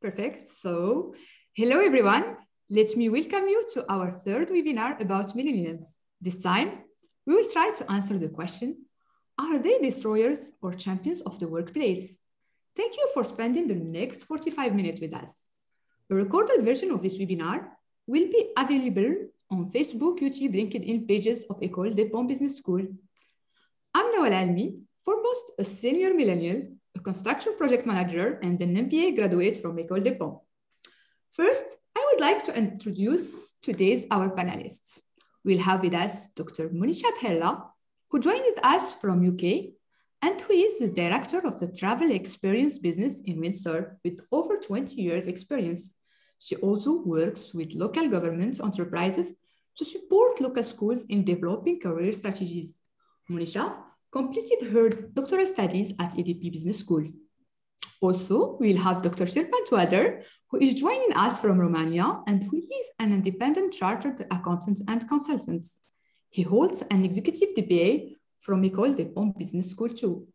Perfect. So, hello everyone. Let me welcome you to our third webinar about millennials. This time, we will try to answer the question, are they destroyers or champions of the workplace? Thank you for spending the next 45 minutes with us. A recorded version of this webinar will be available on Facebook, YouTube, LinkedIn pages of École des Ponts Business School. I'm Nawal Almi, foremost a senior millennial, a construction project manager, and an MBA graduate from École des Ponts. First, I would like to introduce today's our panelists. We'll have with us Dr. Monisha Bhella, who joined us from UK and who is the director of the travel experience business in Windsor with over 20 years experience. She also works with local government enterprises to support local schools in developing career strategies. Monisha completed her doctoral studies at EDP Business School. Also, we'll have Dr. Sherban Toader, who is joining us from Romania and who is an independent chartered accountant and consultant. He holds an executive DBA from École des Ponts Business School too.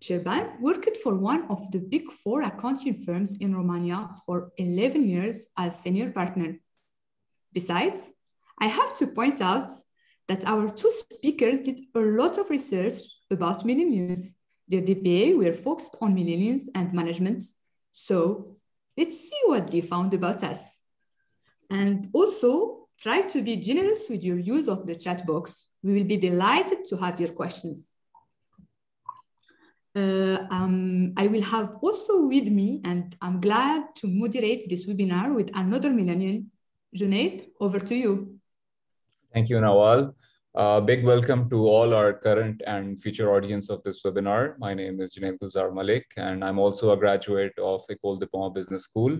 Shirpan worked for one of the big four accounting firms in Romania for 11 years as senior partner. Besides, I have to point out that our two speakers did a lot of research about millennials. Their DBA were focused on millennials and management. So let's see what they found about us. And also try to be generous with your use of the chat box. We will be delighted to have your questions. Uh, um, I will have also with me, and I'm glad to moderate this webinar with another millennial. Junaid, over to you. Thank you, Nawal. Uh, big welcome to all our current and future audience of this webinar. My name is Junaid Gulzar Malik, and I'm also a graduate of École des Ponts Business School.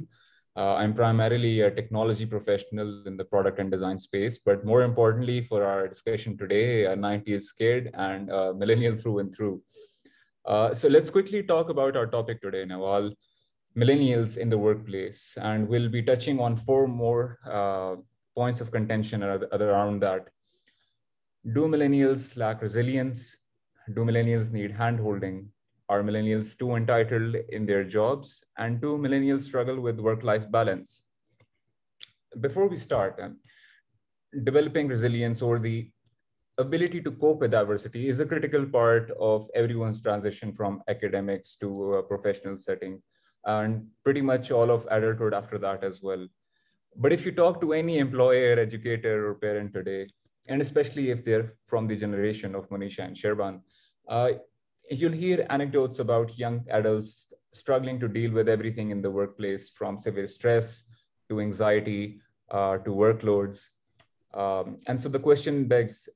Uh, I'm primarily a technology professional in the product and design space, but more importantly for our discussion today, a 90s kid and a millennial through and through. Uh, so let's quickly talk about our topic today, Nawal, millennials in the workplace. And we'll be touching on four more uh, points of contention are around that. Do millennials lack resilience? Do millennials need handholding? Are millennials too entitled in their jobs? And do millennials struggle with work-life balance? Before we start, um, developing resilience or the ability to cope with diversity is a critical part of everyone's transition from academics to a professional setting and pretty much all of adulthood after that as well. But if you talk to any employer, educator, or parent today, and especially if they're from the generation of Monisha and Sherban, uh, you'll hear anecdotes about young adults struggling to deal with everything in the workplace from severe stress to anxiety uh, to workloads. Um, and so the question begs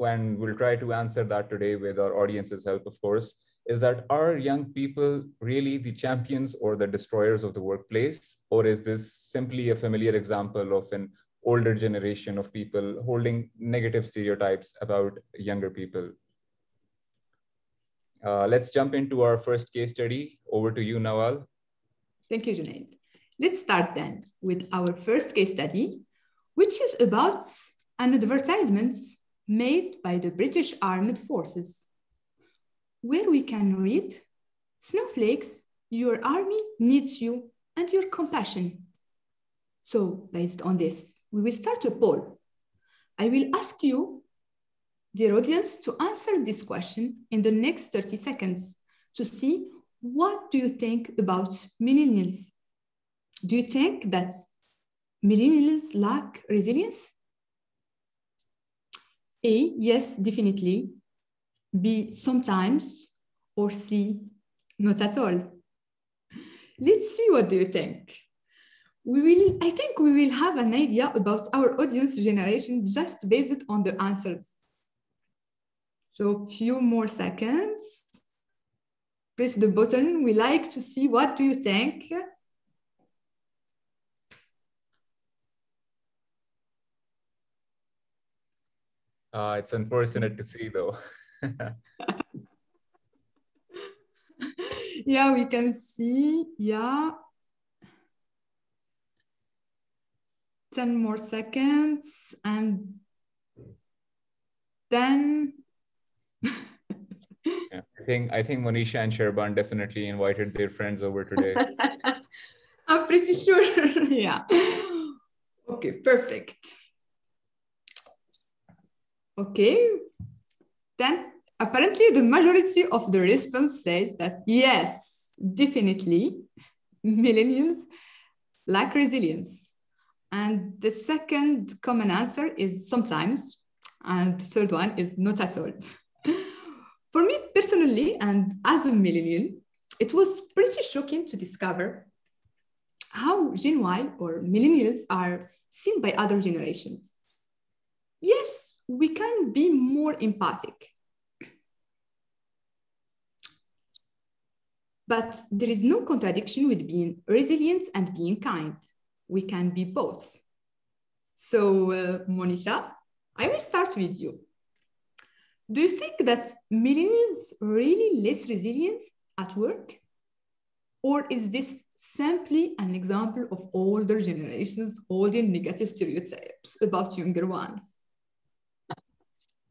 and we'll try to answer that today with our audience's help, of course, is that are young people really the champions or the destroyers of the workplace? Or is this simply a familiar example of an older generation of people holding negative stereotypes about younger people? Uh, let's jump into our first case study. Over to you, Nawal. Thank you, Junaid. Let's start then with our first case study, which is about an advertisement made by the British Armed Forces, where we can read, Snowflakes, your army needs you and your compassion. So based on this, we will start a poll. I will ask you, dear audience, to answer this question in the next 30 seconds to see what do you think about millennials? Do you think that millennials lack resilience? A, yes, definitely. B, sometimes. Or C, not at all. Let's see what do you think. We will, I think we will have an idea about our audience generation just based on the answers. So few more seconds. Press the button. We like to see what do you think. Uh, it's unfortunate to see though. yeah, we can see, yeah. 10 more seconds and then yeah, I think I think Monisha and Sherban definitely invited their friends over today. I'm pretty sure. yeah. Okay, perfect. Okay. Then apparently the majority of the response says that yes, definitely, millennials lack resilience. And the second common answer is sometimes, and the third one is not at all. For me personally, and as a millennial, it was pretty shocking to discover how Gen Y or millennials are seen by other generations. Yes, we can be more empathic. But there is no contradiction with being resilient and being kind. We can be both. So, uh, Monisha, I will start with you. Do you think that millennials really less resilient at work? Or is this simply an example of older generations holding negative stereotypes about younger ones?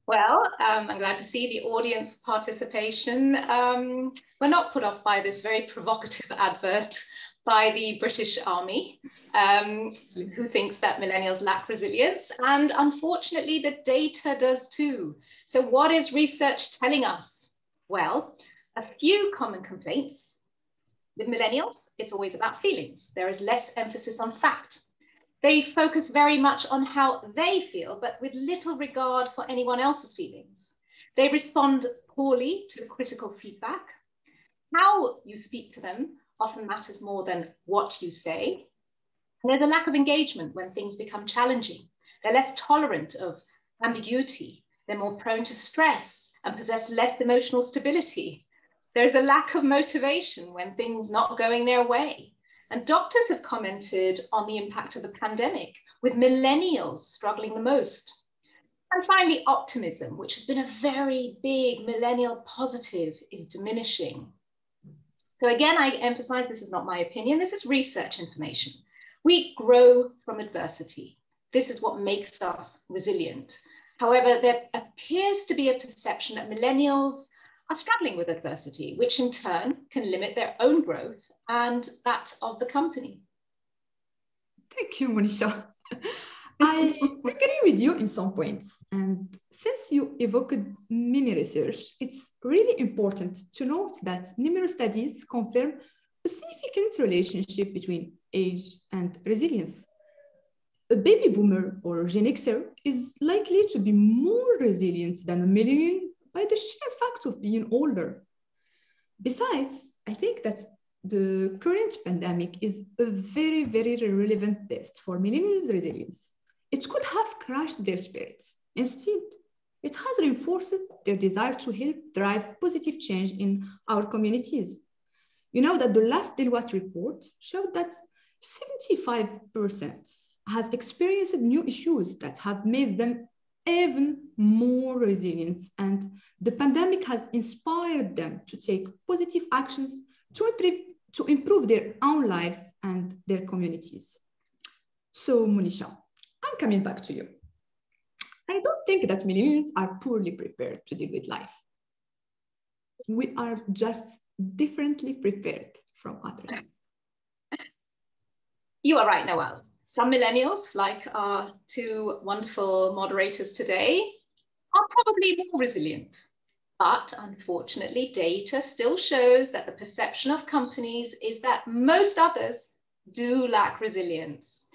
Well, um, I'm glad to see the audience participation. Um, we're not put off by this very provocative advert by the British Army, um, who thinks that millennials lack resilience. And unfortunately, the data does too. So what is research telling us? Well, a few common complaints. With millennials, it's always about feelings. There is less emphasis on fact. They focus very much on how they feel, but with little regard for anyone else's feelings. They respond poorly to critical feedback. How you speak to them often matters more than what you say. And there's a lack of engagement when things become challenging. They're less tolerant of ambiguity. They're more prone to stress and possess less emotional stability. There's a lack of motivation when things not going their way. And doctors have commented on the impact of the pandemic, with millennials struggling the most. And finally, optimism, which has been a very big millennial positive, is diminishing. So again, I emphasize this is not my opinion, this is research information. We grow from adversity. This is what makes us resilient. However, there appears to be a perception that millennials are struggling with adversity, which in turn can limit their own growth and that of the company. Thank you, Monisha. I agree with you in some points. And since you evoked mini research, it's really important to note that numerous studies confirm a significant relationship between age and resilience. A baby boomer or Gen Xer is likely to be more resilient than a millennial by the sheer fact of being older. Besides, I think that the current pandemic is a very, very relevant test for millennials' resilience. It could have crushed their spirits. Instead, it has reinforced their desire to help drive positive change in our communities. You know that the last Deloitte report showed that 75% has experienced new issues that have made them even more resilient. And the pandemic has inspired them to take positive actions to improve, to improve their own lives and their communities. So, Monisha, I'm coming back to you. I don't think that millennials are poorly prepared to deal with life. We are just differently prepared from others. You are right, Noel. Some millennials, like our two wonderful moderators today, are probably more resilient. But unfortunately, data still shows that the perception of companies is that most others do lack resilience.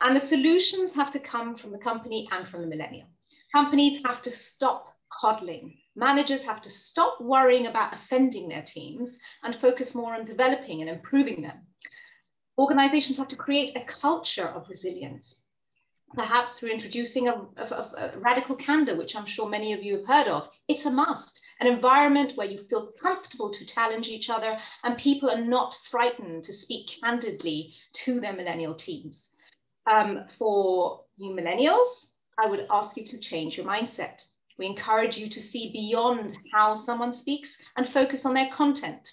And the solutions have to come from the company and from the millennial. Companies have to stop coddling. Managers have to stop worrying about offending their teams and focus more on developing and improving them organizations have to create a culture of resilience, perhaps through introducing a, a, a, radical candor, which I'm sure many of you have heard of. It's a must, an environment where you feel comfortable to challenge each other and people are not frightened to speak candidly to their millennial teams. Um, for you millennials, I would ask you to change your mindset. We encourage you to see beyond how someone speaks and focus on their content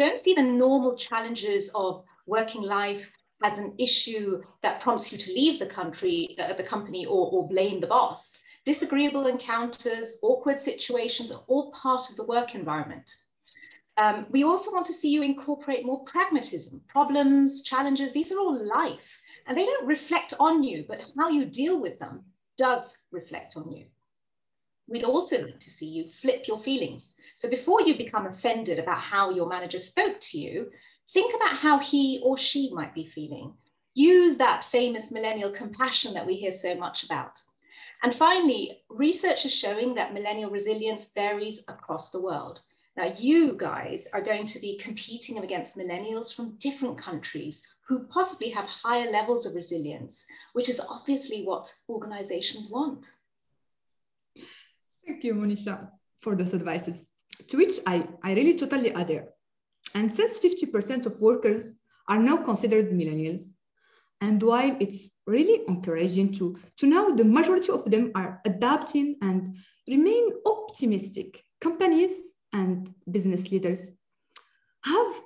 don't see the normal challenges of working life as an issue that prompts you to leave the country, uh, the company, or, or blame the boss. Disagreeable encounters, awkward situations are all part of the work environment. Um, we also want to see you incorporate more pragmatism, problems, challenges. These are all life and they don't reflect on you, but how you deal with them does reflect on you. We'd also like to see you flip your feelings. So before you become offended about how your manager spoke to you, think about how he or she might be feeling. Use that famous millennial compassion that we hear so much about. And finally, research is showing that millennial resilience varies across the world. Now, you guys are going to be competing against millennials from different countries who possibly have higher levels of resilience, which is obviously what organizations want. Thank you, Monisha, for those advices, to which I, I really totally adhere. And since 50% of workers are now considered millennials, and while it's really encouraging to, to know the majority of them are adapting and remain optimistic, companies and business leaders have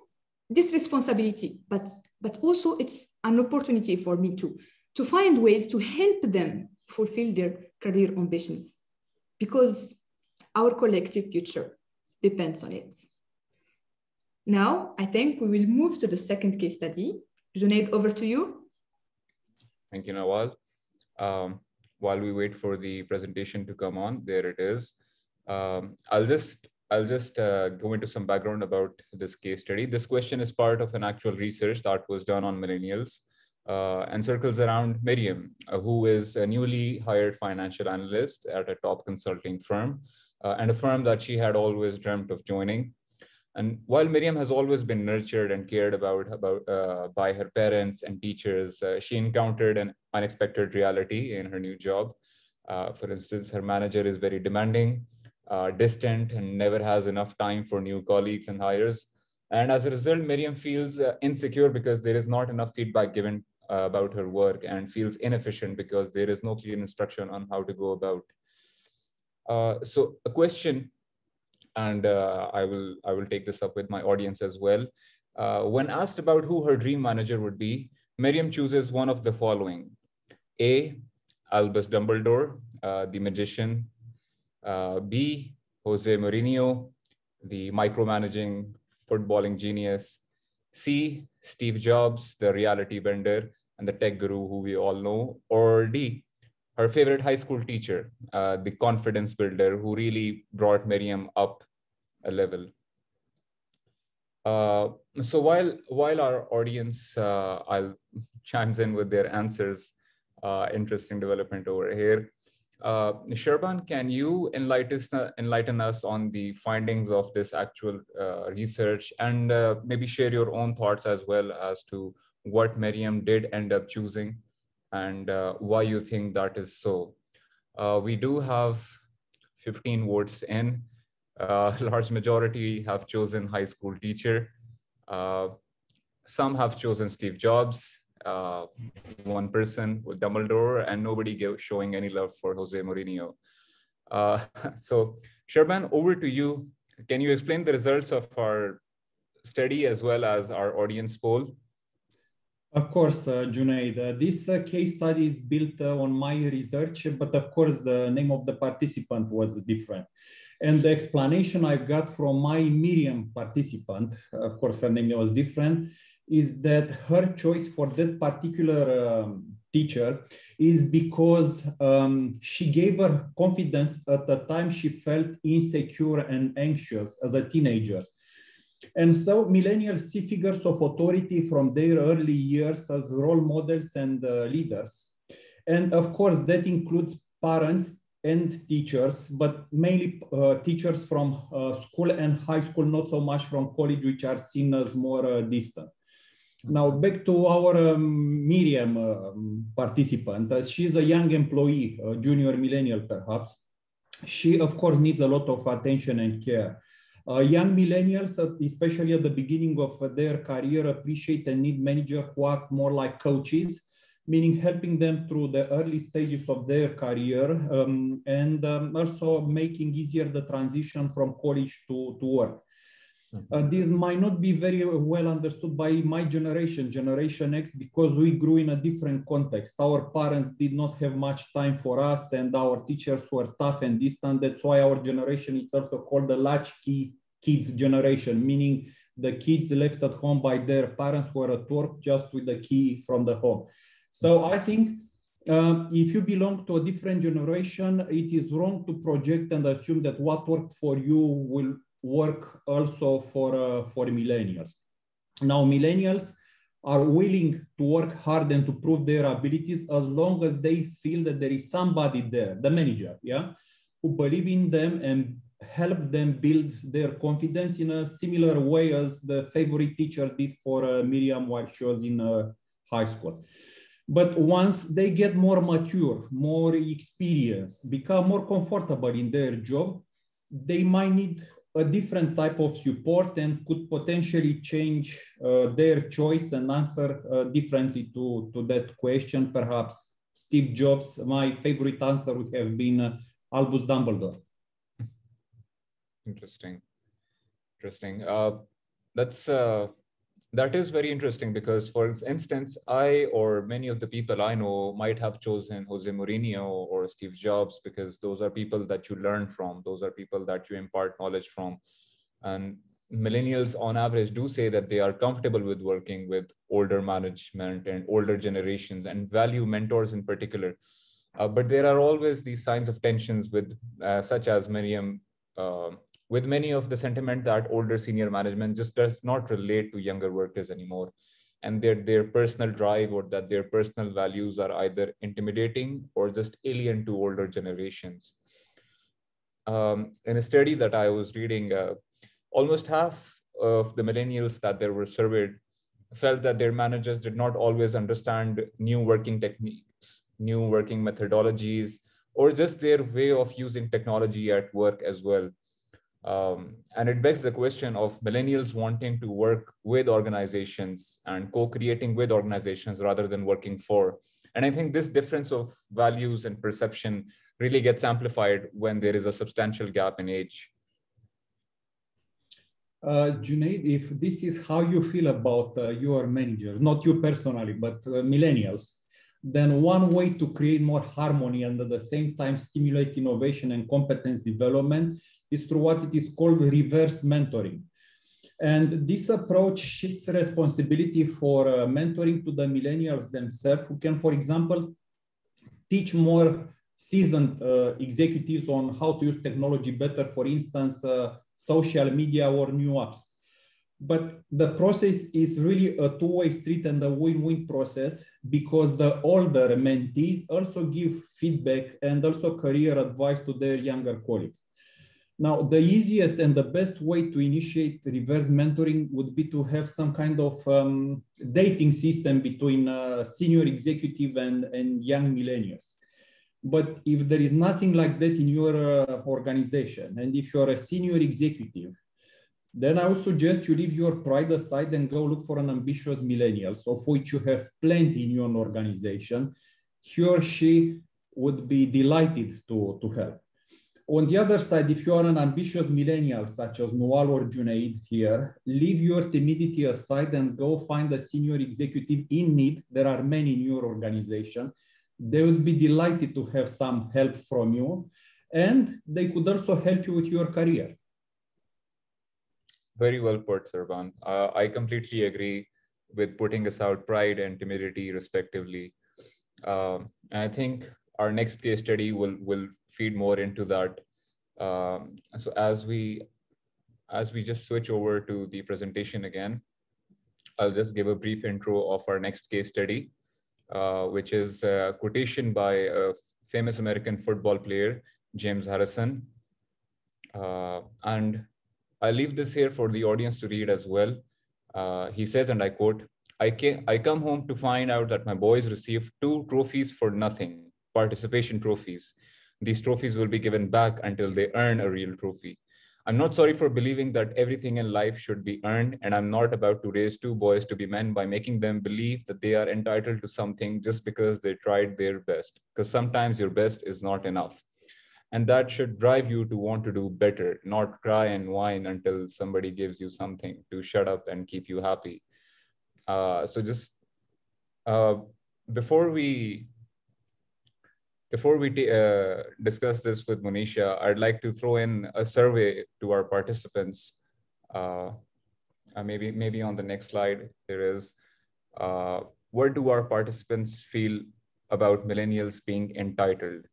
this responsibility, but, but also it's an opportunity for me to, to find ways to help them fulfill their career ambitions because our collective future depends on it. Now, I think we will move to the second case study. Junaid, over to you. Thank you, Nawal. Um, while we wait for the presentation to come on, there it is. Um, I'll just I'll just uh, go into some background about this case study. This question is part of an actual research that was done on millennials and circles around Miriam, uh, who is a newly hired financial analyst at a top consulting firm uh, and a firm that she had always dreamt of joining. And while Miriam has always been nurtured and cared about, about uh, by her parents and teachers, uh, she encountered an unexpected reality in her new job. for instance, her manager is very demanding uh, distant and never has enough time for new colleagues and hires. And as a result, Miriam feels uh, insecure because there is not enough feedback given uh, about her work and feels inefficient because there is no clear instruction on how to go about. Uh, so a question, and uh, I will I will take this up with my audience as well. Uh, when asked about who her dream manager would be, Miriam chooses one of the following: A. Albus Dumbledore, the magician, uh, B, Jose Mourinho, the micromanaging footballing genius. C, Steve Jobs, the reality bender and the tech guru who we all know. Or D, her favorite high school teacher, uh, the confidence builder who really brought Miriam up a level. Uh, so while while our audience, uh, I'll chimes in with their answers, uh, interesting development over here. Uh, Sherban, can you enlighten, enlighten us on the findings of this actual uh, research and uh, maybe share your own thoughts as well as to what Miriam did end up choosing and uh, why you think that is so? Uh, we do have 15 votes in. Uh, large majority have chosen high school teacher. Some have chosen Steve Jobs uh, one person with Dumbledore and nobody showing any love for Jose Mourinho. Uh, so Sherban, over to you. Can you explain the results of our study as well as our audience poll? Of course, uh, Junaid. Uh, this uh, case study is built uh, on my research, but of course the name of the participant was different. And the explanation I got from my Miriam participant, of course her name was different, is that her choice for that particular um, teacher is because um, she gave her confidence at the time she felt insecure and anxious as a teenager. And so millennials see figures of authority from their early years as role models and uh, leaders. And of course, that includes parents and teachers, but mainly uh, teachers from uh, school and high school, not so much from college, which are seen as more uh, distant. Now back to our um, Miriam uh, participant. As she's a young employee, a junior millennial perhaps, she of course needs a lot of attention and care. Uh, young millennials, especially at the beginning of their career, appreciate and need managers who act more like coaches, meaning helping them through the early stages of their career um, and um, also making easier the transition from college to, to work. Uh, this might not be very well understood by my generation, Generation X, because we grew in a different context. Our parents did not have much time for us, and our teachers were tough and distant. That's why our generation is also called the latchkey kids generation, meaning the kids left at home by their parents who are at work just with the key from the home. So I think um, if you belong to a different generation, it is wrong to project and assume that what worked for you will work also for, uh, for millennials. Now, millennials are willing to work hard and to prove their abilities as long as they feel that there is somebody there, the manager, yeah, who believe in them and help them build their confidence in a similar way as the favorite teacher did for uh, Miriam while she was in uh, high school. But once they get more mature, more experienced, become more comfortable in their job, they might need a different type of support and could potentially change uh, their choice and answer uh, differently to, to that question. Perhaps Steve Jobs, my favorite answer would have been uh, Albus Dumbledore. Interesting. Interesting. That's uh, that is very interesting because, for instance, I or many of the people I know might have chosen Jose Mourinho or Steve Jobs because those are people that you learn from. Those are people that you impart knowledge from. And millennials, on average, do say that they are comfortable with working with older management and older generations and value mentors in particular. Uh, but there are always these signs of tensions with, uh, such as Miriam uh, with many of the sentiment that older senior management just does not relate to younger workers anymore and their, their personal drive or that their personal values are either intimidating or just alien to older generations. Um, in a study that I was reading, uh, almost half of the millennials that they were surveyed felt that their managers did not always understand new working techniques, new working methodologies, or just their way of using technology at work as well. Um, and it begs the question of millennials wanting to work with organizations and co-creating with organizations rather than working for. And I think this difference of values and perception really gets amplified when there is a substantial gap in age. Uh, Junaid, if this is how you feel about uh, your manager, not you personally, but uh, millennials, then one way to create more harmony and at the same time stimulate innovation and competence development is through what it is called reverse mentoring. And this approach shifts responsibility for uh, mentoring to the millennials themselves, who can, for example, teach more seasoned uh, executives on how to use technology better, for instance, uh, social media or new apps. But the process is really a two-way street and a win-win process because the older mentees also give feedback and also career advice to their younger colleagues. Now, the easiest and the best way to initiate reverse mentoring would be to have some kind of um, dating system between uh, senior executive and, and young millennials. But if there is nothing like that in your uh, organization, and if you're a senior executive, then I would suggest you leave your pride aside and go look for an ambitious millennial, of which you have plenty in your organization. He or she would be delighted to, to help. On the other side, if you are an ambitious millennial, such as Nawal or Junaid here, leave your timidity aside and go find a senior executive in need. There are many in your organization. They would be delighted to have some help from you. And they could also help you with your career. Very well put, Serban. Uh, I completely agree with putting aside pride and timidity, respectively. Um, and I think our next case study will will feed more into that. Um, so as we as we just switch over to the presentation again, I'll just give a brief intro of our next case study, uh, which is a quotation by a famous American football player, James Harrison. Uh, and I leave this here for the audience to read as well. Uh, he says, and I quote, I, came, I come home to find out that my boys received two trophies for nothing, participation trophies. These trophies will be given back until they earn a real trophy. I'm not sorry for believing that everything in life should be earned, and I'm not about to raise two boys to be men by making them believe that they are entitled to something just because they tried their best. Because sometimes your best is not enough. And that should drive you to want to do better, not cry and whine until somebody gives you something to shut up and keep you happy. Uh, so just uh, before we before we uh, discuss this with Monisha, I'd like to throw in a survey to our participants. Uh, uh, maybe maybe on the next slide there is uh, what do our participants feel about millennials being entitled?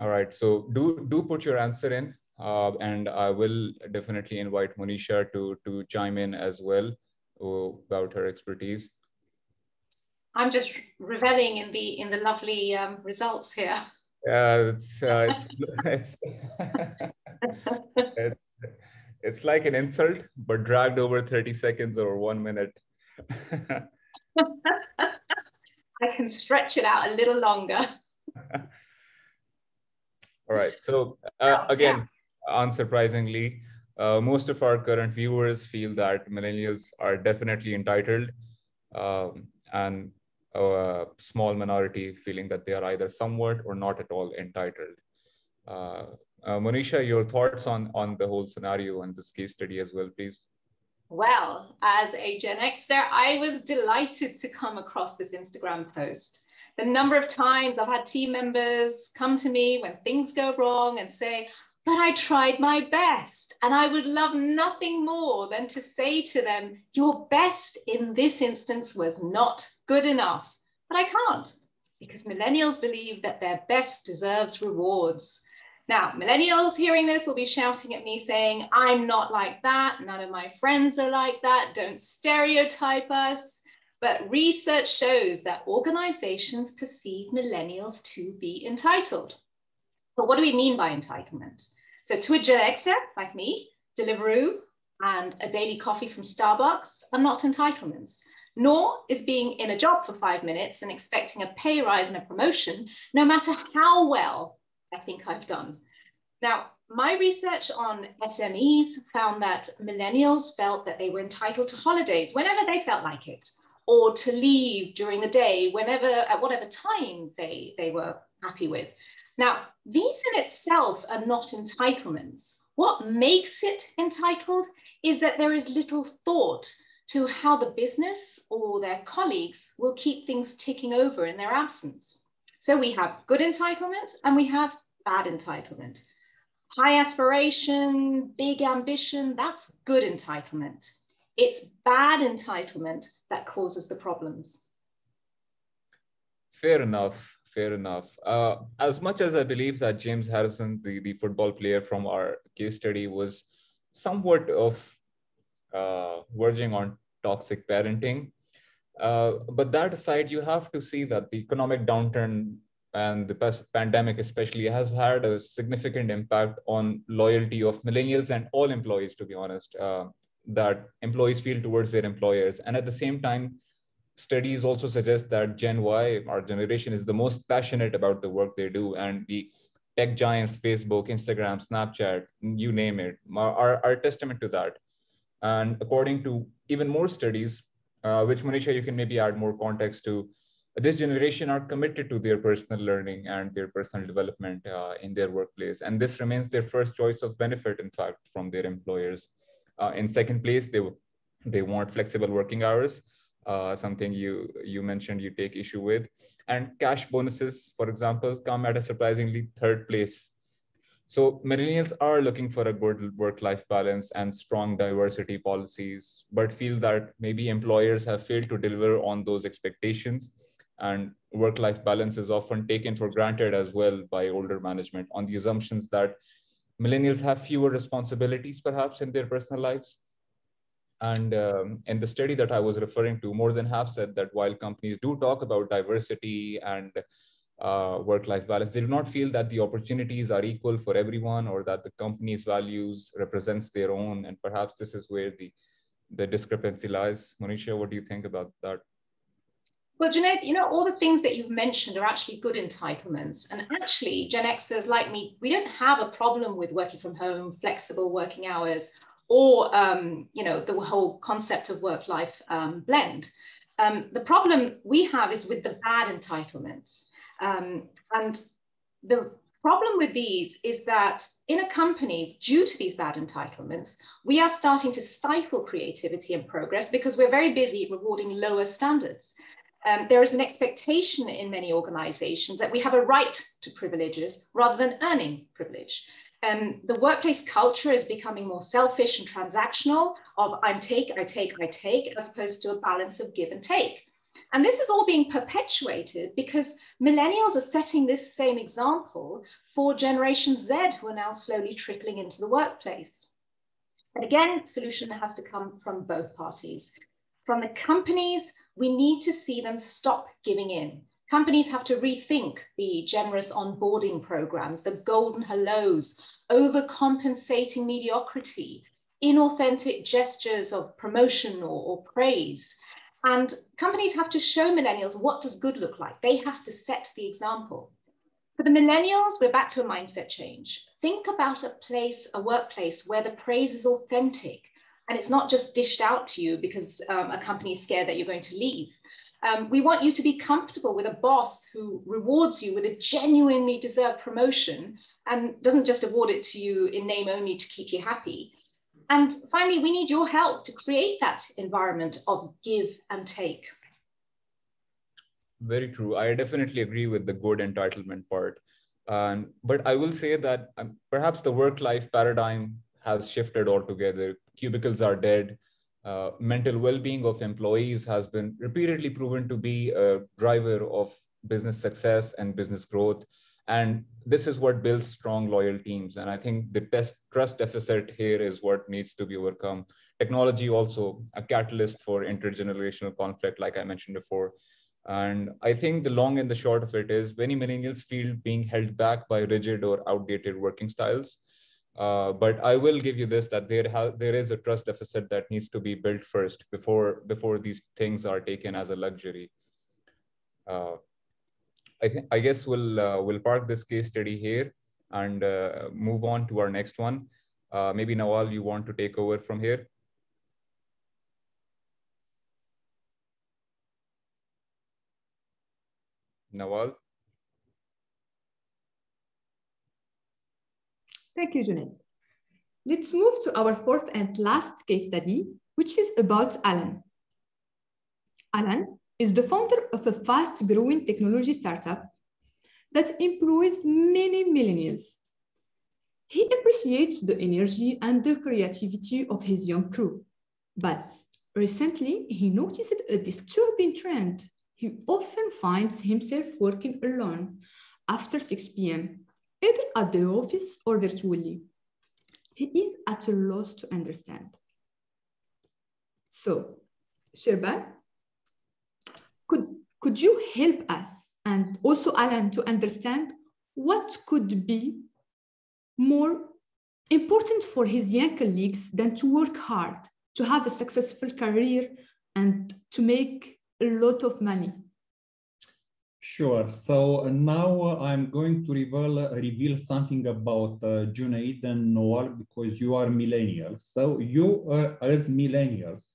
All right so do do put your answer in uh, and i will definitely invite monisha to to chime in as well about her expertise i'm just reveling in the in the lovely um, results here yeah, it's uh, it's it's, it's it's like an insult, but dragged over thirty seconds or one minute. I can stretch it out a little longer. All right. So uh, again, yeah. unsurprisingly, uh, most of our current viewers feel that millennials are definitely entitled, um, and a small minority feeling that they are either somewhat or not at all entitled. Uh, uh, Monisha, your thoughts on, on the whole scenario and this case study as well, please. Well, as a Gen Xer, I was delighted to come across this Instagram post. The number of times I've had team members come to me when things go wrong and say, but I tried my best. And I would love nothing more than to say to them, your best in this instance was not good enough. But I can't because millennials believe that their best deserves rewards. Now, millennials hearing this will be shouting at me saying, I'm not like that. None of my friends are like that. Don't stereotype us. But research shows that organizations perceive millennials to be entitled. But what do we mean by entitlement? So to a Gen like me, Deliveroo and a daily coffee from Starbucks are not entitlements, nor is being in a job for five minutes and expecting a pay rise and a promotion, no matter how well I think I've done. Now, my research on SMEs found that millennials felt that they were entitled to holidays whenever they felt like it, or to leave during the day whenever, at whatever time they, they were happy with. Now, these in itself are not entitlements. What makes it entitled is that there is little thought to how the business or their colleagues will keep things ticking over in their absence. So we have good entitlement and we have bad entitlement. High aspiration, big ambition, that's good entitlement. It's bad entitlement that causes the problems. Fair enough fair enough. Uh, as much as I believe that James Harrison, the, the football player from our case study, was somewhat of uh, verging on toxic parenting. Uh, but that aside, you have to see that the economic downturn and the pandemic especially has had a significant impact on loyalty of millennials and all employees, to be honest, uh, that employees feel towards their employers. And at the same time, studies also suggest that Gen Y, our generation, is the most passionate about the work they do. And the tech giants, Facebook, Instagram, Snapchat, you name it, are, are testament to that. And according to even more studies, uh, which Monisha, you can maybe add more context to, this generation are committed to their personal learning and their personal development uh, in their workplace. And this remains their first choice of benefit, in fact, from their employers. Uh, in second place, they, they want flexible working hours uh, something you you mentioned you take issue with. And cash bonuses for example come at a surprisingly third place. So millennials are looking for a good work-life balance and strong diversity policies but feel that maybe employers have failed to deliver on those expectations. And work-life balance is often taken for granted as well by older management on the assumptions that millennials have fewer responsibilities perhaps in their personal lives and um, in the study that I was referring to, more than half said that while companies do talk about diversity and uh, work-life balance, they do not feel that the opportunities are equal for everyone or that the company's values represents their own. And perhaps this is where the, the discrepancy lies. Monisha, what do you think about that? Well, Junaid, you know, all the things that you've mentioned are actually good entitlements. And actually, Gen Xers like me, we don't have a problem with working from home, flexible working hours, or um, you know the whole concept of work-life um, blend. Um, the problem we have is with the bad entitlements, um, and the problem with these is that in a company, due to these bad entitlements, we are starting to stifle creativity and progress because we're very busy rewarding lower standards. Um, there is an expectation in many organizations that we have a right to privileges rather than earning privilege. Um, the workplace culture is becoming more selfish and transactional of I'm take, I take, I take, as opposed to a balance of give and take. And this is all being perpetuated because millennials are setting this same example for Generation Z, who are now slowly trickling into the workplace. And again, solution has to come from both parties. From the companies, we need to see them stop giving in. Companies have to rethink the generous onboarding programs, the golden hellos, overcompensating mediocrity, inauthentic gestures of promotion or, or praise. And companies have to show millennials what does good look like. They have to set the example. For the millennials, we're back to a mindset change. Think about a place, a workplace where the praise is authentic and it's not just dished out to you because um, a company is scared that you're going to leave. Um, we want you to be comfortable with a boss who rewards you with a genuinely deserved promotion and doesn't just award it to you in name only to keep you happy. And finally, we need your help to create that environment of give and take. Very true. I definitely agree with the good entitlement part. Um, but I will say that um, perhaps the work life paradigm has shifted altogether. Cubicles are dead. Uh, mental well being of employees has been repeatedly proven to be a driver of business success and business growth. And this is what builds strong, loyal teams. And I think the trust deficit here is what needs to be overcome. Technology also a catalyst for intergenerational conflict, like I mentioned before. And I think the long and the short of it is many millennials feel being held back by rigid or outdated working styles. Uh, but I will give you this that there ha- there is a trust deficit that needs to be built first before before these things are taken as a luxury. Uh, I think I guess we'll uh, we'll park this case study here and uh, move on to our next one. Uh, maybe Nawal, you want to take over from here? Nawal. Thank you, Junaid. Let's move to our fourth and last case study, which is about Alan. Alan is the founder of a fast growing technology startup that employs many millennials. He appreciates the energy and the creativity of his young crew, but recently he noticed a disturbing trend. He often finds himself working alone after 6 p.m., either at the office or virtually. He is at a loss to understand. So, Sherban, could, could you help us and also Alan to understand what could be more important for his young colleagues than to work hard, to have a successful career and to make a lot of money? Sure. So now I'm going to reveal, reveal something about uh, Junaid and Noel because you are millennials. So you uh, as millennials,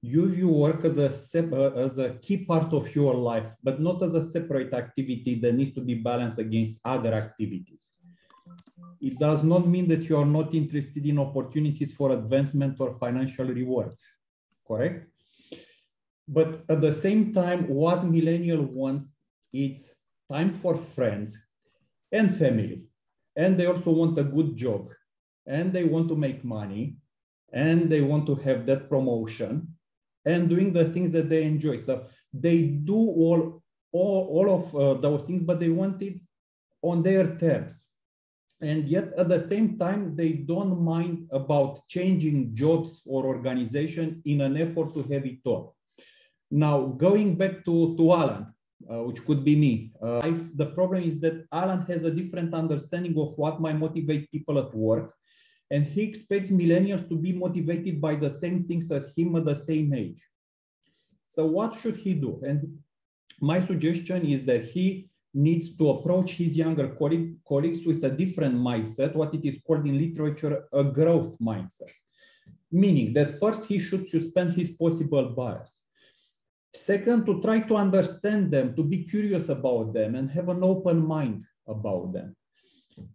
you view work as a, uh, as a key part of your life, but not as a separate activity that needs to be balanced against other activities. It does not mean that you are not interested in opportunities for advancement or financial rewards, correct? But at the same time, what millennial wants is time for friends and family. And they also want a good job and they want to make money and they want to have that promotion and doing the things that they enjoy. So they do all, all, all of uh, those things, but they want it on their terms. And yet at the same time, they don't mind about changing jobs or organization in an effort to have it all. Now, going back to, to Alan, uh, which could be me. Uh, the problem is that Alan has a different understanding of what might motivate people at work and he expects millennials to be motivated by the same things as him at the same age. So what should he do? And my suggestion is that he needs to approach his younger colleague, colleagues with a different mindset, what it is called in literature, a growth mindset. Meaning that first he should suspend his possible bias. Second, to try to understand them, to be curious about them and have an open mind about them.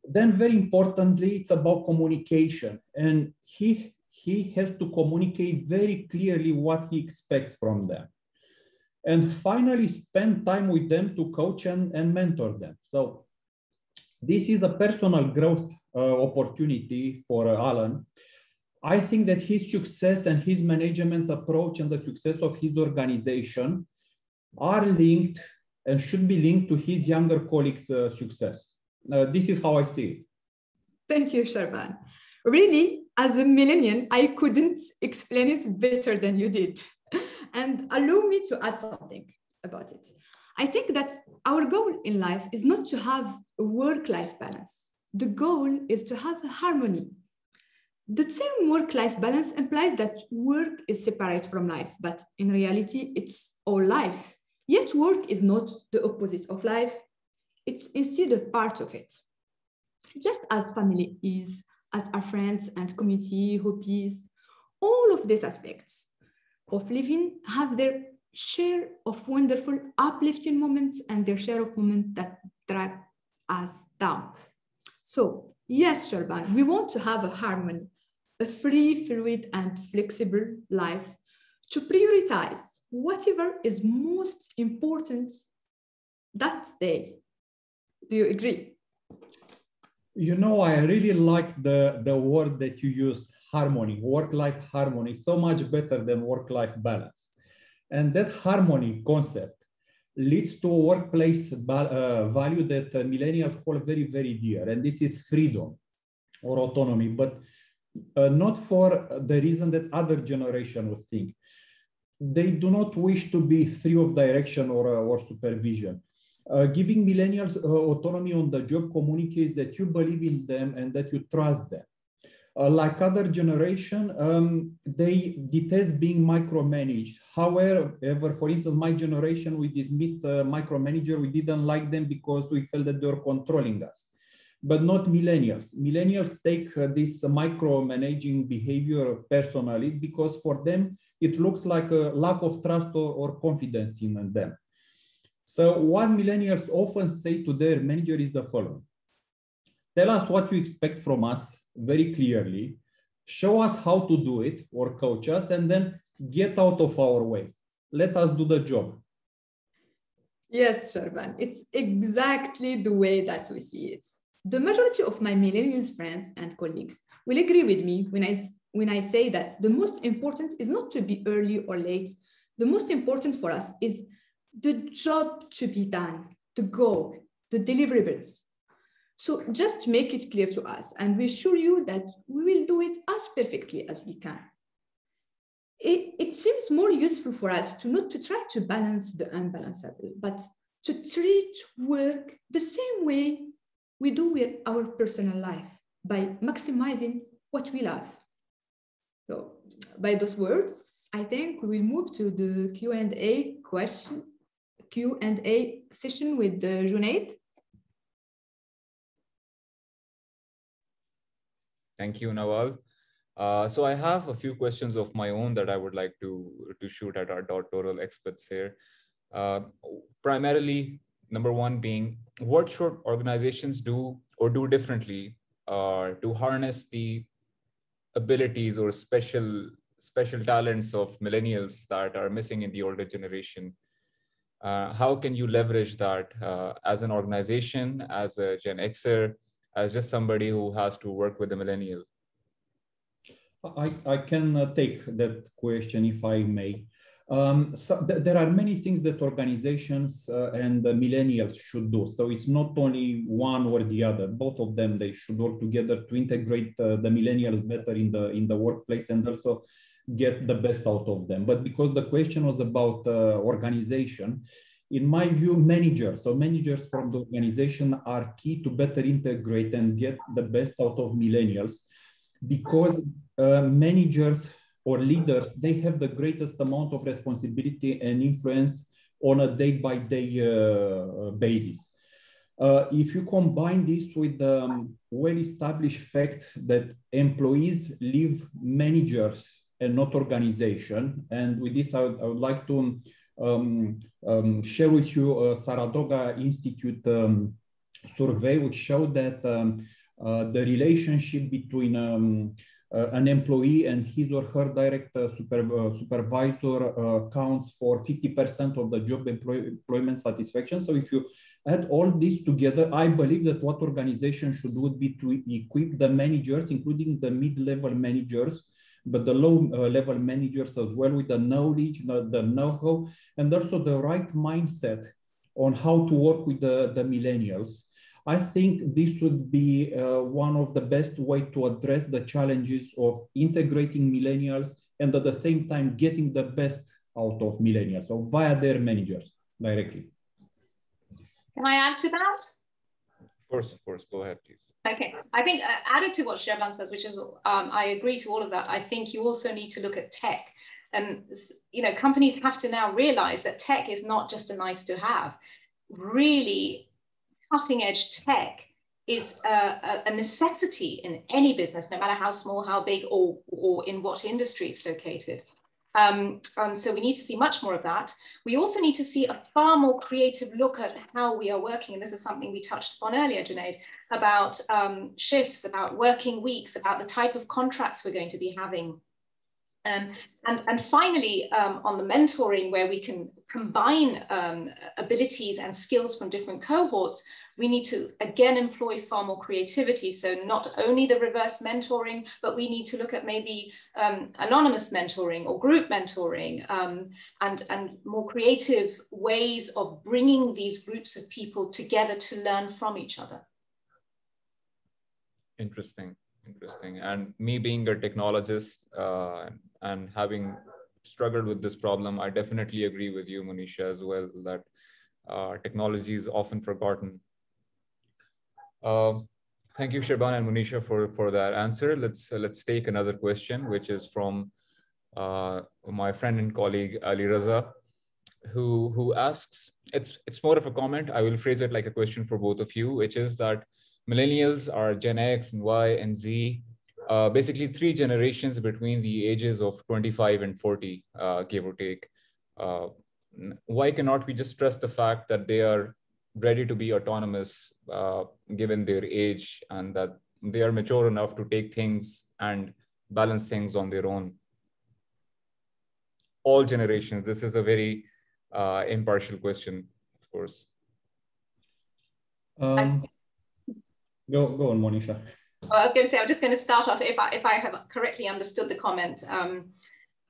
Then very importantly, it's about communication. And he, he has to communicate very clearly what he expects from them. And finally, spend time with them to coach and, and mentor them. So this is a personal growth uh, opportunity for uh, Alan. I think that his success and his management approach and the success of his organization are linked and should be linked to his younger colleagues' uh, success. Uh, this is how I see it. Thank you, Sherban. Really, as a millennial, I couldn't explain it better than you did. and allow me to add something about it. I think that our goal in life is not to have a work life balance. The goal is to have harmony. The term work life balance implies that work is separate from life, but in reality, it's all life. Yet, work is not the opposite of life, it's instead a part of it. Just as family is, as our friends and community, hobbies, all of these aspects of living have their share of wonderful uplifting moments and their share of moments that drag us down. So yes, Sherban, we want to have a harmony, a free, fluid, and flexible life to prioritize whatever is most important that day. Do you agree? You know, I really like the, the word that you used, harmony, work-life harmony, so much better than work-life balance. And that harmony concept leads to a workplace uh, value that uh, millennials hold very, very dear. And this is freedom or autonomy, but uh, not for the reason that other generation would think. They do not wish to be free of direction or, uh, or supervision. Uh, giving millennials uh, autonomy on the job communicates that you believe in them and that you trust them. Uh, like other generation, um, they detest being micromanaged. However, for instance, my generation, we dismissed micromanager. We didn't like them because we felt that they were controlling us. But not millennials. Millennials take uh, this micromanaging behavior personally because for them, it looks like a lack of trust or, or confidence in them. So what millennials often say to their manager is the following. Tell us what you expect from us very clearly, show us how to do it or coach us, and then get out of our way. Let us do the job. Yes, Sherban, it's exactly the way that we see it. The majority of my millennials friends and colleagues will agree with me when I, when I say that the most important is not to be early or late. The most important for us is the job to be done, the goal, the deliverables. So just make it clear to us, and we assure you that we will do it as perfectly as we can. It, it seems more useful for us to not to try to balance the unbalanceable, but to treat work the same way we do with our personal life by maximizing what we love. So by those words, I think we will move to the Q&A question, Q&A session with uh, Junaid. Thank you, Nawal. Uh, so I have a few questions of my own that I would like to, to shoot at our doctoral experts here. Uh, primarily, number one being, what should organizations do or do differently uh, to harness the abilities or special special talents of millennials that are missing in the older generation? Uh, how can you leverage that uh, as an organization, as a Gen Xer, as just somebody who has to work with a millennial? I, I can uh, take that question if I may. Um, so th there are many things that organizations uh, and millennials should do. So it's not only one or the other. Both of them they should work together to integrate uh, the millennials better in the in the workplace and also get the best out of them. But because the question was about uh, organization, in my view, managers, so managers from the organization are key to better integrate and get the best out of millennials because uh, managers or leaders, they have the greatest amount of responsibility and influence on a day-by-day uh, basis. Uh, if you combine this with the um, well-established fact that employees leave managers and not organization, and with this I would, I would like to um, um, share with you a Saratoga Institute um, survey, which showed that um, uh, the relationship between um, uh, an employee and his or her direct uh, super, uh, supervisor counts for 50% of the job employ employment satisfaction. So if you add all this together, I believe that what organization should do would be to equip the managers, including the mid-level managers, but the low uh, level managers as well with the knowledge, the know-how, and also the right mindset on how to work with the, the millennials. I think this would be uh, one of the best way to address the challenges of integrating millennials and at the same time getting the best out of millennials, so via their managers directly. Can I add to that? Of course, of course. Go ahead, please. Okay. I think uh, added to what Sherban says, which is, um, I agree to all of that. I think you also need to look at tech. And, you know, companies have to now realize that tech is not just a nice to have. Really cutting edge tech is a, a, necessity in any business, no matter how small, how big, or, or in what industry it's located. Um, and so we need to see much more of that. We also need to see a far more creative look at how we are working. And this is something we touched upon earlier, Junaid, about um, shifts, about working weeks, about the type of contracts we're going to be having um, and, and finally, um, on the mentoring, where we can combine um, abilities and skills from different cohorts, we need to again employ far more creativity. So not only the reverse mentoring, but we need to look at maybe um, anonymous mentoring or group mentoring um, and, and more creative ways of bringing these groups of people together to learn from each other. Interesting interesting. And me being a technologist uh, and having struggled with this problem, I definitely agree with you, Monisha, as well, that uh, technology is often forgotten. Um, thank you, Sherban and Monisha, for, for that answer. Let's, uh, let's take another question, which is from uh, my friend and colleague, Ali Raza, who, who asks, it's, it's more of a comment. I will phrase it like a question for both of you, which is that millennials are Gen X and Y and Z, uh, basically three generations between the ages of 25 and 40, uh, give or take. Uh, why cannot we just stress the fact that they are ready to be autonomous uh, given their age and that they are mature enough to take things and balance things on their own? All generations, this is a very uh, impartial question, of course. Um, Go, go on, Monisha. Well, I was going to say, I'm just going to start off, if I, if I have correctly understood the comment, um,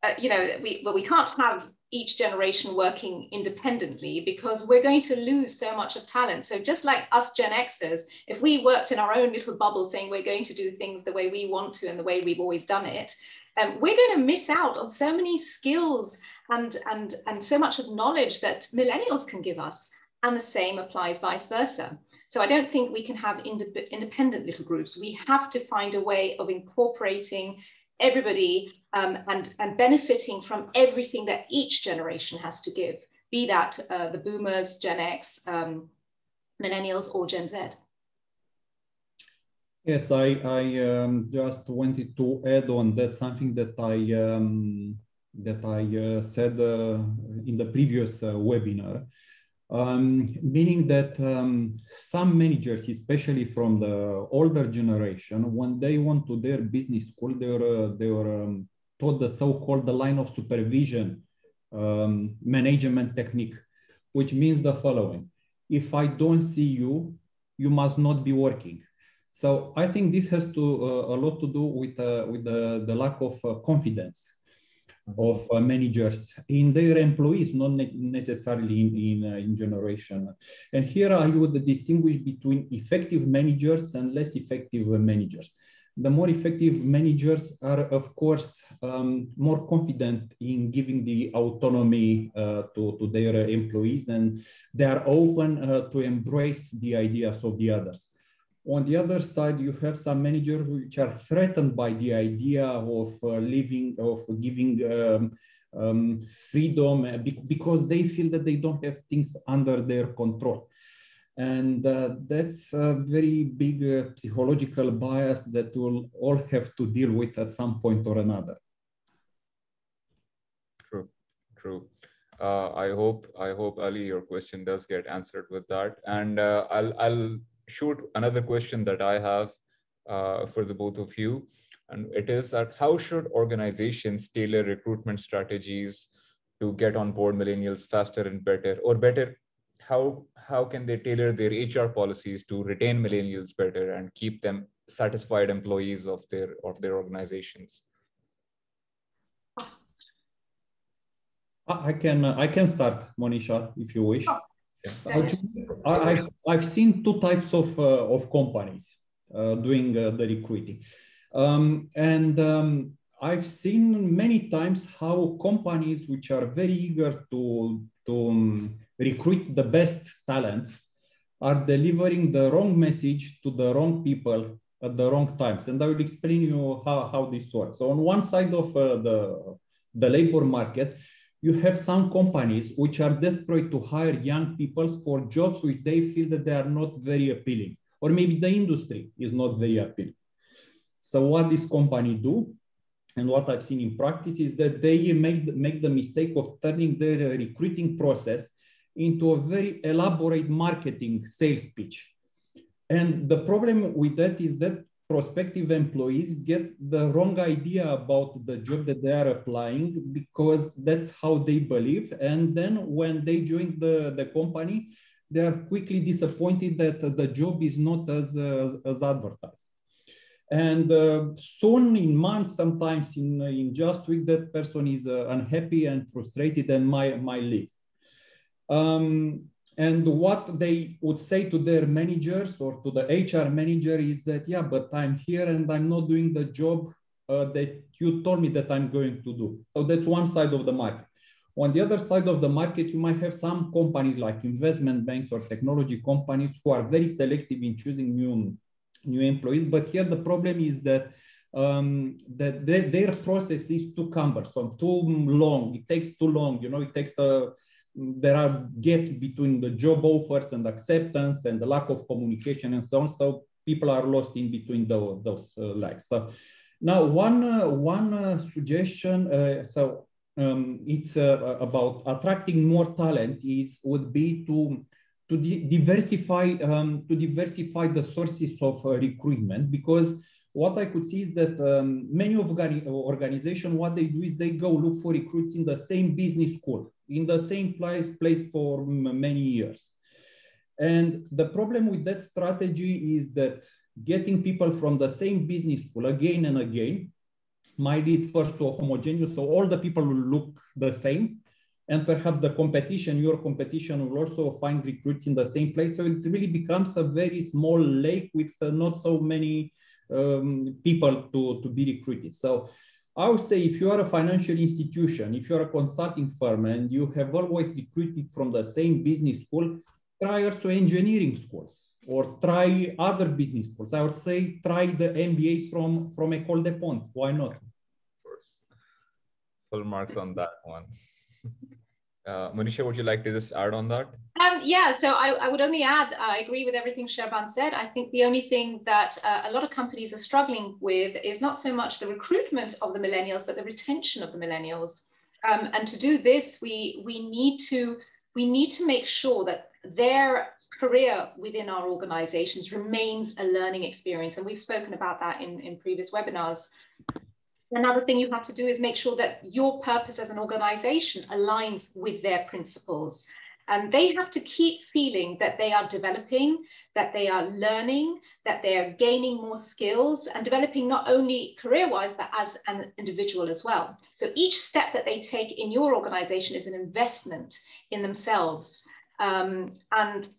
uh, you know, we, well, we can't have each generation working independently because we're going to lose so much of talent. So just like us Gen Xers, if we worked in our own little bubble saying we're going to do things the way we want to and the way we've always done it, um, we're going to miss out on so many skills and, and, and so much of knowledge that millennials can give us. And the same applies vice versa. So I don't think we can have ind- independent little groups. We have to find a way of incorporating everybody um, and, and benefiting from everything that each generation has to give, be that uh, the boomers, Gen X, um, millennials, or Gen Z. Yes, I, I um, just wanted to add on that something that I um, that I uh, said uh, in the previous uh, webinar um, meaning that um, some managers, especially from the older generation, when they went to their business school, they were, uh, they were um, taught the so-called the line of supervision um, management technique, which means the following. If I don't see you, you must not be working. So I think this has to uh, a lot to do with, uh, with the, the lack of uh, confidence of uh, managers in their employees, not ne necessarily in, in, uh, in, generation. And here I would distinguish between effective managers and less effective managers. The more effective managers are, of course, um, more confident in giving the autonomy uh, to, to their employees and they are open uh, to embrace the ideas of the others. On the other side, you have some managers which are threatened by the idea of uh, living, of giving um, um, freedom uh, because they feel that they don't have things under their control. And uh, that's a very big uh, psychological bias that we'll all have to deal with at some point or another. True, true. Uh, I hope, I hope Ali, your question does get answered with that. And uh, I'll, I'll shoot another question that I have uh, for the both of you. And it is that how should organizations tailor recruitment strategies to get on board millennials faster and better, or better, how, how can they tailor their HR policies to retain millennials better and keep them satisfied employees of their, of their organizations? I can I can start, Monisha, if you wish. I've, I've seen two types of, uh, of companies uh, doing uh, the recruiting. Um, and um, I've seen many times how companies which are very eager to, to um, recruit the best talent are delivering the wrong message to the wrong people at the wrong times. And I will explain you how, how this works. So on one side of uh, the, the labor market, you have some companies which are desperate to hire young people for jobs which they feel that they are not very appealing, or maybe the industry is not very appealing. So what this company do, and what I've seen in practice is that they make, make the mistake of turning their uh, recruiting process into a very elaborate marketing sales pitch. And the problem with that is that prospective employees get the wrong idea about the job that they are applying because that's how they believe. And then when they join the, the company, they are quickly disappointed that the job is not as, as, advertised. And uh, soon in months, sometimes in, in just week, that person is uh, unhappy and frustrated and might, might leave. Um, and what they would say to their managers or to the HR manager is that, yeah, but I'm here and I'm not doing the job uh, that you told me that I'm going to do. So that's one side of the market. On the other side of the market, you might have some companies like investment banks or technology companies who are very selective in choosing new, new employees. But here the problem is that um, that they, their process is too cumbersome, too long. It takes too long. You know, it takes a there are gaps between the job offers and acceptance and the lack of communication and so on. So people are lost in between the, those uh. So now one, uh, one uh, suggestion, uh, so um, it's uh, about attracting more talent is would be to to diversify um, to diversify the sources of uh, recruitment because what I could see is that um, many of organizations, what they do is they go look for recruits in the same business school in the same place, place for many years. And the problem with that strategy is that getting people from the same business school again and again might lead first to a homogeneous, so all the people will look the same. And perhaps the competition, your competition will also find recruits in the same place. So it really becomes a very small lake with uh, not so many um, people to, to be recruited. So I would say if you are a financial institution, if you're a consulting firm and you have always recruited from the same business school, try also engineering schools or try other business schools. I would say try the MBAs from, from Ecole des Ponts. Why not? Of course. Full marks on that one. Uh, Manisha, would you like to just add on that? Um, yeah, so I, I, would only add, I agree with everything Sherban said. I think the only thing that uh, a lot of companies are struggling with is not so much the recruitment of the millennials, but the retention of the millennials. Um, and to do this, we, we, need to, we need to make sure that their career within our organizations remains a learning experience. And we've spoken about that in, in previous webinars. Another thing you have to do is make sure that your purpose as an organization aligns with their principles. And they have to keep feeling that they are developing, that they are learning, that they are gaining more skills and developing not only career wise, but as an individual as well. So each step that they take in your organization is an investment in themselves. Um, and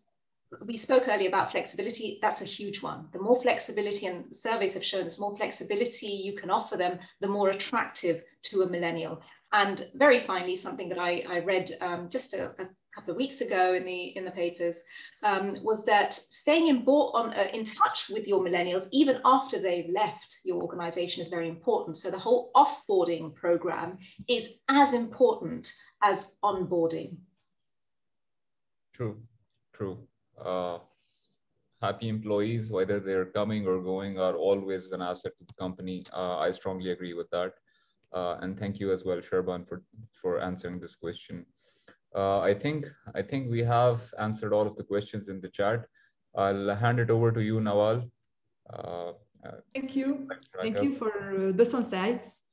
we spoke earlier about flexibility. That's a huge one. The more flexibility, and surveys have shown, the more flexibility you can offer them, the more attractive to a millennial. And very finally, something that I, I read um, just a, a, couple of weeks ago in the in the papers um, was that staying in, on, uh, in touch with your millennials even after they've left your organization is very important. So the whole offboarding program is as important as onboarding. True, true uh, happy employees, whether they're coming or going, are always an asset to the company. Uh, I strongly agree with that. Uh, and thank you as well, Sherban, for, for answering this question. Uh, I think I think we have answered all of the questions in the chat. I'll hand it over to you, Nawal. Uh, Thank you. Thank you for uh, those insights.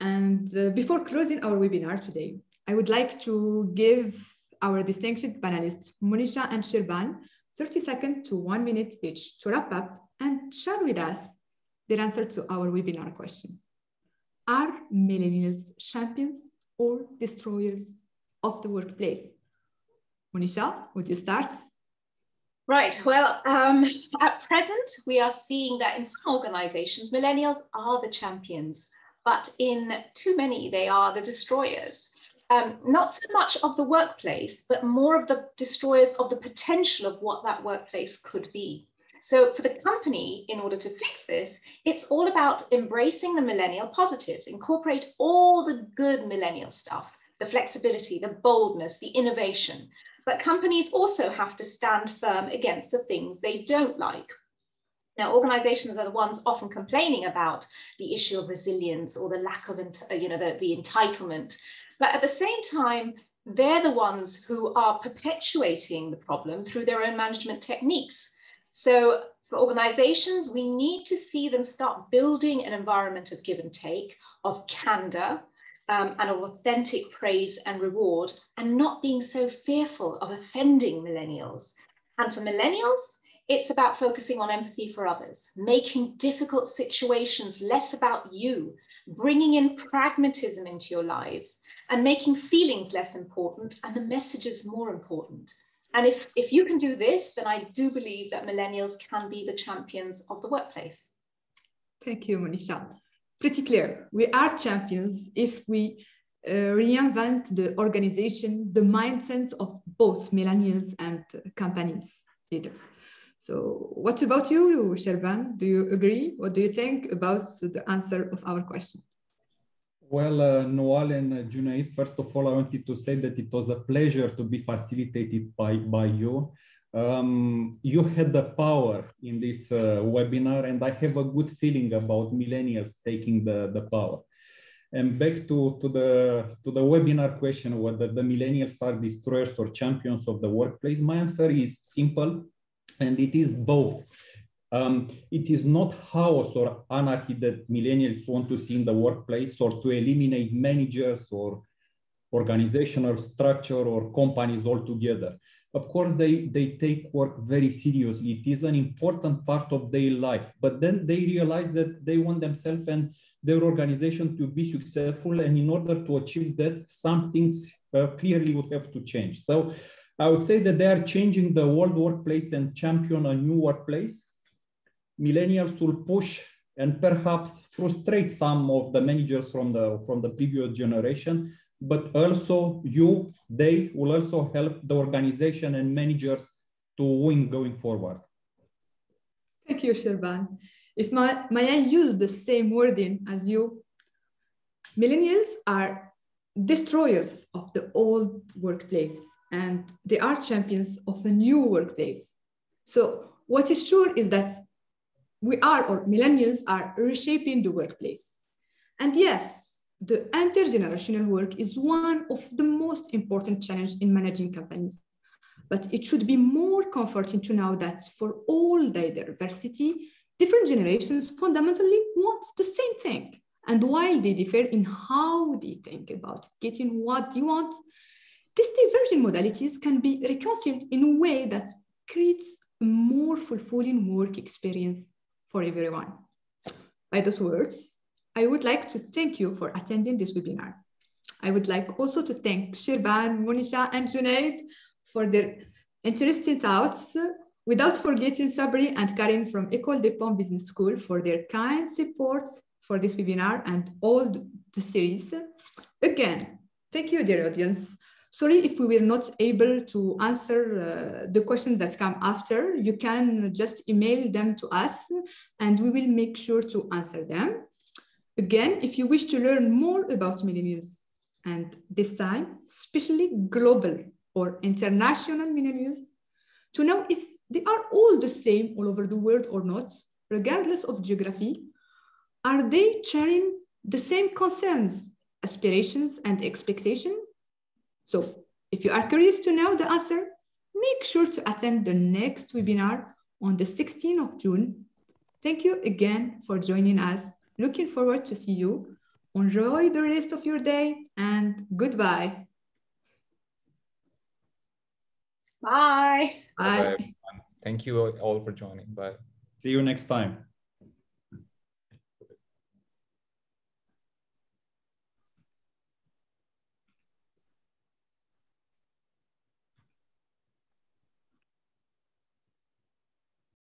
And before closing our webinar today, I would like to give our distinguished panelists, Monisha and Sherban, 30 seconds to one minute each to wrap up and share with us their answer to our webinar question. Are millennials champions or destroyers of the workplace? Monisha, would you start? Right. Well, um, at present, we are seeing that in some organizations, millennials are the champions but in too many, they are the destroyers. Um, not so much of the workplace, but more of the destroyers of the potential of what that workplace could be. So for the company, in order to fix this, it's all about embracing the millennial positives, incorporate all the good millennial stuff, the flexibility, the boldness, the innovation. But companies also have to stand firm against the things they don't like. Now, organizations are the ones often complaining about the issue of resilience or the lack of, you know, the, the entitlement. But at the same time, they're the ones who are perpetuating the problem through their own management techniques. So for organizations, we need to see them start building an environment of give and take, of candor, um, and of authentic praise and reward, and not being so fearful of offending millennials. And for millennials, it's about focusing on empathy for others, making difficult situations less about you, bringing in pragmatism into your lives, and making feelings less important and the messages more important. And if, if you can do this, then I do believe that millennials can be the champions of the workplace. Thank you, Monisha. Pretty clear. We are champions if we uh, reinvent the organization, the mindset of both millennials and companies leaders. So what about you, Sherban? Do you agree? What do you think about the answer of our question? Well, uh, Nawal and uh, Junaid, first of all, I wanted to say that it was a pleasure to be facilitated by, by you. Um, you had the power in this uh, webinar, and I have a good feeling about millennials taking the, the power. And back to, to, the, to the webinar question, whether the millennials are destroyers or champions of the workplace, my answer is simple and it is both. Um, it is not chaos or anarchy that millennials want to see in the workplace or to eliminate managers or organizational structure or companies altogether. Of course, they, they take work very seriously. It is an important part of their life, but then they realize that they want themselves and their organization to be successful. And in order to achieve that, some things uh, clearly would have to change. So I would say that they are changing the world workplace and champion a new workplace. Millennials will push and perhaps frustrate some of the managers from the, from the previous generation, but also you, they will also help the organization and managers to win going forward. Thank you, Sherban. If my, may I use the same wording as you? Millennials are destroyers of the old workplace and they are champions of a new workplace. So what is sure is that we are, or millennials are reshaping the workplace. And yes, the intergenerational work is one of the most important challenge in managing companies. But it should be more comforting to know that for all the diversity, different generations fundamentally want the same thing. And while they differ in how they think about getting what you want, these divergent modalities can be reconciled in a way that creates a more fulfilling work experience for everyone. By those words, I would like to thank you for attending this webinar. I would like also to thank Sherban, Monisha, and Junaid for their interesting thoughts, without forgetting Sabri and Karin from École des Ponts Business School for their kind support for this webinar and all the series. Again, thank you, dear audience. Sorry if we were not able to answer uh, the questions that come after. You can just email them to us and we will make sure to answer them. Again, if you wish to learn more about millennials and this time, especially global or international millennials, to know if they are all the same all over the world or not, regardless of geography, are they sharing the same concerns, aspirations, and expectations? So if you are curious to know the answer, make sure to attend the next webinar on the 16th of June Thank you again for joining us. Looking forward to see you. Enjoy the rest of your day and goodbye. Bye. Bye. Bye. Thank you all for joining. Bye. See you next time.